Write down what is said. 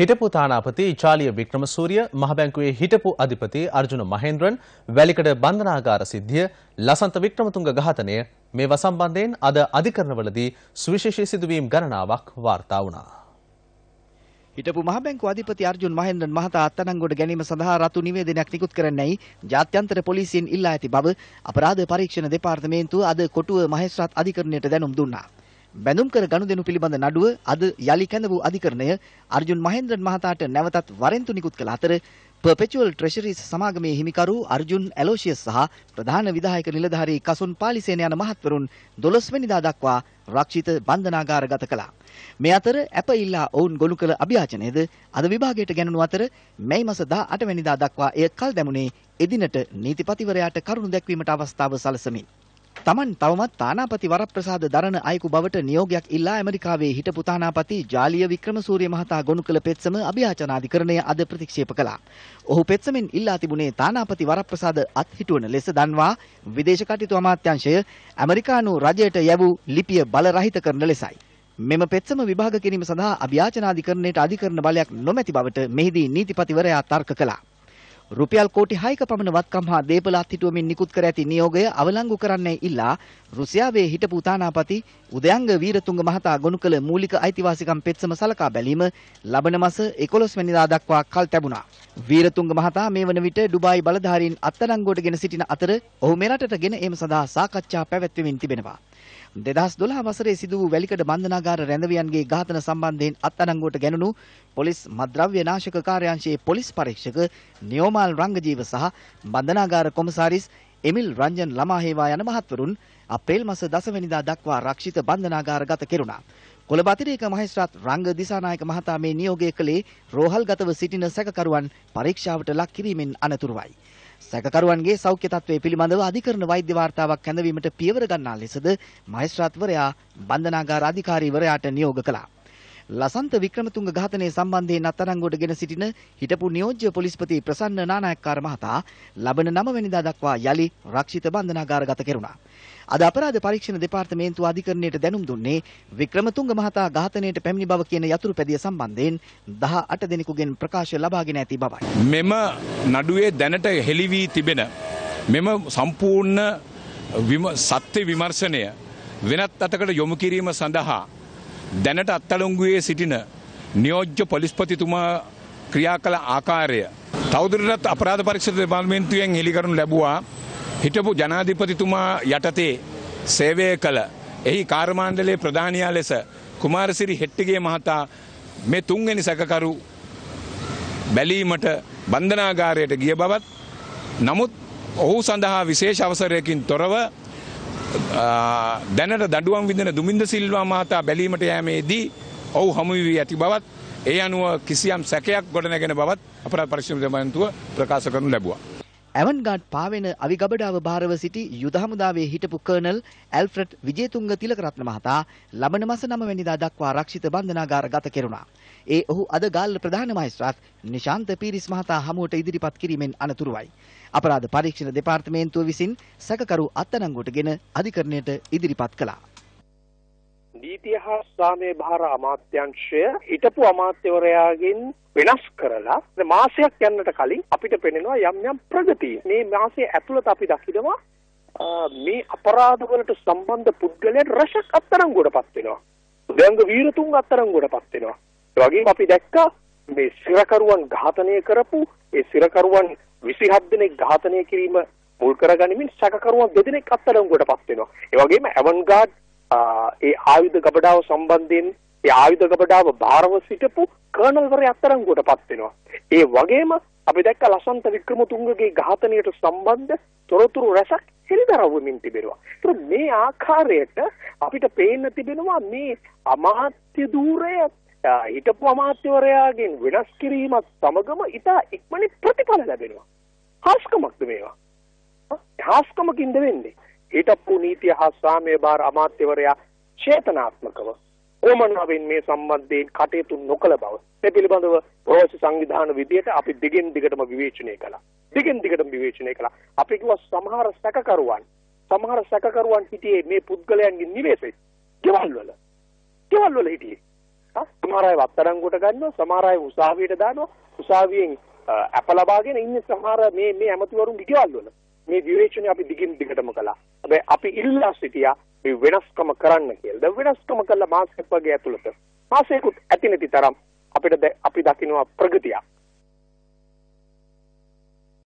හිටපු තානාපති ඉචාලිය වික්‍රමසූරිය මහ බැංකුවේ හිටපු අධිපති අර්ජුන මහේන්ද්‍රන් වැලිකඩ බන්ධනාගාර සිද්ධිය ලසන්ත වික්‍රමතුංග ඝාතනය මේවා සම්බන්ධයෙන් අද අධිකරණවලදී සුවිශේෂී සිදුවීම් ගණනාවක් වාර්තා වුණා. හිටපු මහ බැංකු අධිපති අර්ජුන් මහේන්ද්‍රන් මහතා අත්අඩංගුවට ගැනීම සඳහා රතු නිවේදනයක් නිකුත් කරන්නයි ජාත්‍යන්තර පොලිසියෙන් ඉල්ලා ඇති බව අපරාධ පරීක්ෂණ දෙපාර්තමේන්තුව අද කොටුව මහේස්ත්‍රාත් අධිකරණයට දැනුම් දුන්නා. බැඳුම් කර ගනුදෙනු පිළිබඳ නඩුව අද යලි කැඳ වූ අධිකරණය අර්ජුන් මහේන්ද්‍රන් මහතාට නැවතත් වරෙන්තු නිකුත් කළ අතර පර්පෙචුවල් ට්‍රෙෂරිස් සමාගමේ හිමිකරු අර්ජුන් ඇලෝෂියස් සහ ප්‍රධාන විධායක නිලධාරී කසුන් පාලිසේන යන මහත්වරුන් 12 වෙනිදා දක්වා රක්ෂිත බන්ධනාගාරගත කළා. මේ අතර ඇප ඉල්ලා ඔවුන් ගොනු කළ අභියාචනයද අද විභාගයට ගැනුණු අතර මැයි මාස 18 වෙනිදා දක්වා එය කල් දැමුනේ එදිනට නීතිපතිවරයාට කරුණු දැක්වීමට අවස්ථාව සලසමින් තමන් තවමත් තානාපති වරප්‍රසාද දරන අයෙකු බවට නියෝගයක් ඉල්ලා ඇමරිකාවේ හිටපු තානාපති ජාලිය වික්‍රමසූරිය මහතා ගොනු කළ පෙත්සම අභියාචනාධිකරණය අද ප්‍රතික්ෂේප කළා. ඔහු පෙත්සමෙන් ඉල්ලා තිබුණේ තානාපති වරප්‍රසාද අත්හිටුවන ලෙස දන්වා විදේශ කටයුතු අමාත්‍යාංශය ඇමරිකානු රජයට යැවූ ලිපිය බලරහිත කරන ලෙසයි. මෙම පෙත්සම විභාග කිරීම සඳහා අභියාචනාධිකරණයට අධිකරණ බලයක් නොමැති බවට මෙහිදී නීතිපතිවරයා තර්ක කළා. රුපියල් කෝටි 6ක පමණ වත්කම් හා දේපල අත්හිටුවමින් නිකුත් කර ඇති නියෝගය අවලංගු කරන්නයි ඉල්ලා රුසියාවේ හිටපු තානාපති උදයංග වීරතුංග මහතා ගොනු කළ මූලික අයිතිවාසිකම් පෙත්සම සලකා බැලීම ලබන මාස 11 වෙනිදා දක්වා කල් තැබුණා. වීරතුංග මහතා මේ වන විට ඩුබායි බලධාරීන් අත්අඩංගුවට ගෙන සිටින අතර ඔහු මෙරටට ගෙන ඒම සඳහා සාකච්ඡා පැවැත්වෙමින් තිබෙනවා. දෙදස් දොළහ වසරේ සිදු වූ වැලිකඩ බන්ධනාගාර රැඳවියන්ගේ ඝාතන සම්බන්ධයෙන් අත්අඩංගුවට ගැනුණු පොලිස් මද්‍රව්‍ය නාශක කාර්යාංශයේ පොලිස් පරීක්ෂක නියෝමාල් රංගජීව සහ බන්ධනාගාර කොමසාරිස් එමිල් රංජන් ළමාහේවා යන මහත්වරුන් අප්‍රේල් මාස 10 වෙනිදා දක්වා රක්ෂිත බන්ධනාගාර ගත කෙරුණා. කොළඹ අතිරේක මහේස්ත්‍රාත් රංග දිසානායක මහතා මේ නියෝගය කළේ රෝහල්ගතව සිටින සැකකරුවන් පරීක්ෂාවට ලක් කිරීමෙන් අනතුරුවයි. සැකකරුවන්ගේ සෞඛ්‍ය තත්ත්වය පිළිබඳව අධිකරණ වෛද්‍ය වාර්තාවක් කැඳවීමට පියවර ගන්නා ලෙසද මහේස්ත්‍රාත්වරයා බන්ධනාගාර අධිකාරීවරයාට නියෝග කළා. ලසන්ත වික්‍රමතුංග ඝාතනය සම්බන්ධයෙන් අත්අඩංගුවට ගෙන සිටින හිටපු නියෝජ්‍ය පොලිස්පති ප්‍රසන්න නානායක්කාර මහතා ලබන 9 වෙනිදා දක්වා යලි රක්ෂිත බන්ධනාගාරගත කෙරුණා. අද අපරාධ පරීක්ෂණ දෙපාර්තමේන්තුව අධිකරණයට දැනුම් දුන්නේ වික්‍රමතුංග මහතා ඝාතනයට පැමිණි බව කියන යතුරු පැදිය සම්බන්ධයෙන් 18 දෙනෙකුගෙන් ප්‍රකාශ ලබාගෙන ඇති බවයි. මෙම නඩුවේ දැනට හෙළි වී තිබෙන මෙම සම්පූර්ණ සත්‍ය විමර්ශනය වෙනත් අතකට යොමු කිරීම සඳහා දැනට අත්තලොංගුවේ සිටින නියෝජ්‍ය පොලිස්පතිතුමා ක්‍රියා කළ ආකාරය තවදුරටත් අපරාධ පරීක්ෂණ දෙපාර්තමේන්තුවෙන් හෙළි කරනු ලැබුවා. හිටපු ජනාධිපතිතුමා යටතේ සේවය කළ එහි කාර්මාණ්ඩලයේ ප්‍රධානයා ලෙස කුමාරසිරි හෙට්ටිගේ මහතා මේ තුන්වෙනි සැකකරු බැලීමට බන්ධනාගාරයට ගිය බවත් නමුත් ඔහු සඳහා විශේෂ අවසරයකින් තොරව දැනට දඩුවම් විදින දුමින්ද සිල්වා මහතා බැලීමට යෑමේදී ඔහු හමු වී ඇති බවත් ඒ අනුව කිසියම් සැකයක් ගොඩනැගෙන බවත් අපරාධ පරීක්ෂණ දෙපාර්තමේන්තුව ප්‍රකාශ කරනු ලැබුවා. ඇවන්ගාඩ් පාවෙන අවිගබඩාව භාරව සිටි යුද හමුදාවේ හිටපු කර්නල් ඇල්ෆ්‍රඩ් විජේතුංග තිලකරත්න මහතා ලබන මාස 9 වෙනිදා දක්වා රක්ෂිත බන්ධනාගාර ගත කෙරුණා. ඒ ඔහු අද ගාල්ල ප්‍රධාන මහේස්ත්‍රාත් නිශාන්ත පීරිස් මහතා හමුවට ඉදිරිපත් කිරීමෙන් අනතුරුවයි. අපරාධ පරීක්ෂණ දෙපාර්තමේන්තුව විසින් සැකකරු අත්අඩංගුවටගෙන අධිකරණයට ඉදිරිපත් කළා. නීතිය හා සාමය භාර අමාත්‍යංශය හිටපු අමාත්‍යවරයාගෙන් වෙනස් කරලා මාසයක් යන්නට කලින් අපිට පෙනෙනවා යම් යම් ප්‍රගති. මේ මාසයේ ඇතුළත අපි දකිනවා මේ අපරාධවලට සම්බන්ධ පුද්ගලයන් රැසක් අත්අඩංගුවටපත් වෙනවා. උදයන්ග වීරතුංග අත්අඩංගුවටපත් වෙනවා. ඒ වගේම අපි දැක්කා මේ සිරකරුවන් ඝාතනය කරපු ඒ සිරකරුවන් 27 දෙනෙක් ඝාතනය කිරීම මුල් කරගනිමින් සැකකරුවන් දෙදෙනෙක් අත්අඩංගුවටපත් වෙනවා. ඒ වගේම ඇවන්ගාඩ් ඒ ආයුධ ගබඩාව සම්බන්ධයෙන් ඒ ආයුධ ගබඩාව භාරව සිටපු කර්නල්වරයා අත්අඩංගුවටපත් වෙනවා. ඒ වගේම අපි දැක්ක ලසන්ත වික්‍රමතුංගගේ ඝාතනයට සම්බන්ධ තොරතුරු රැසක් හෙළිදරව් වෙමින් තිබෙනවා. ඒතර මේ ආකාරයට අපිට පේන්න තිබෙනවා මේ අමාත්‍ය ධූරය හිටපු අමාත්‍යවරයාගෙන් වෙනස් කිරීමත් සමගම ඉතා ඉක්මනින් ප්‍රතිඵල ලැබෙනවා. හාස්කමක්ද මේවා? හාස්කමකින්ද වෙන්නේ? හිටපු නීතිය හා සාමය භාර අමාත්‍යවරයා චේතනාත්මකව ඕමනාවෙන් මේ සම්බන්ධයෙන් කටයුතු නොකළ බව මේ පිළිබඳව ප්‍රෝසි සංවිධාන විදියට අපි දිගින් දිගටම විවේචනය කළා. දිගින් දිගටම විවේචනය කළා. අපි කිව්වා සමහර සැකකරුවන් සමහර සැකකරුවන් හිටියේ මේ පුද්ගලයන්ගේ නිවසේ ගෙවල් වල. ගෙවල් වල හිටියේ. ආ, සමහර අය වත්තරංගුවට ගන්නවා සමහර අය උසාවියට දානවා උසාවියෙන් අ, අප ලබාගෙන ඉන්නේ සමහර මේ මේ ඇමතිවරුන්ගේ ගෙවල් වල මේ විවේචනය අපි දිගින් දිගටම කළා. හැබැයි අපි ඉල්ලා සිටියා මේ වෙනස්කම කරන්න කියලා. දැන් වෙනස්කම කළා මාසයක් වගේ ඇතුළත. මාසයකුත් ඇති නැති තරම් අපිට දැ- අපි දකිනවා ප්‍රගතියක්.